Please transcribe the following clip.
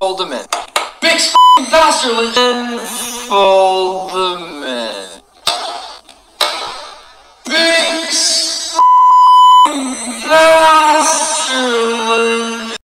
Fold them in. Big f***ing faster, Lynch. And fold them in. Big f***ing faster,